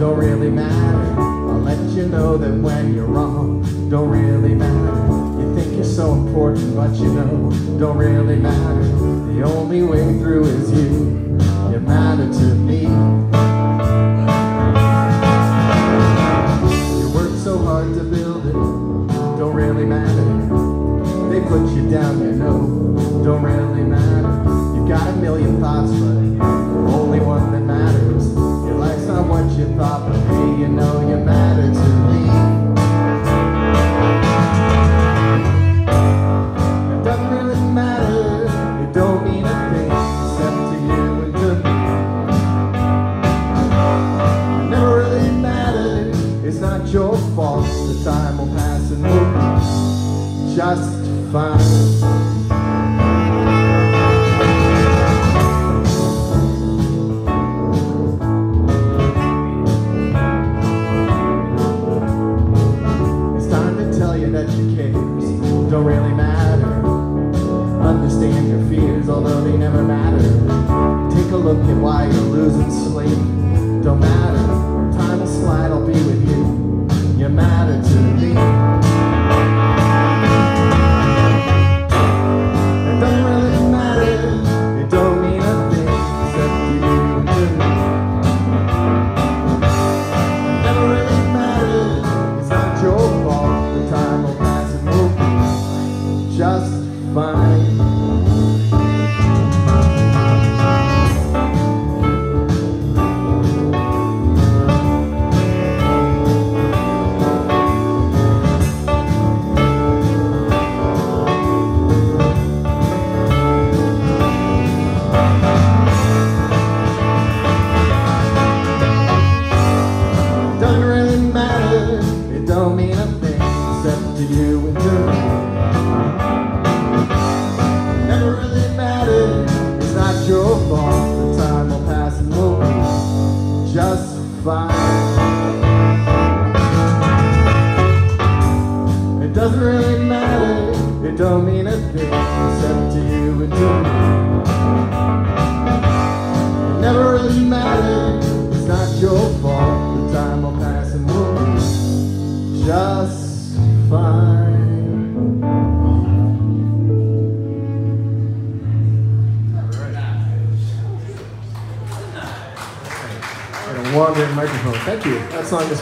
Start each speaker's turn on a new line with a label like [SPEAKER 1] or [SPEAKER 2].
[SPEAKER 1] don't really matter. I'll let you know that when you're wrong Don't really matter. You think you're so important but you know Don't really matter. The only way through is you. You matter to me. You worked so hard to build it. Don't really matter. They put you down, you know. Don't really matter. You got a million thoughts but Time will pass and we'll be just fine. It's time to tell you that your cares don't really matter. Understand your fears, although they never matter. Take a look at why you're losing sleep. Don't matter. Time will slide, I'll be with you. You matter to me. Fine. It doesn't really matter, it don't mean a thing except to you and to me. It never really mattered, it's not your fault. The time will pass and we'll be just fine. A wandering microphone. Thank you. That song is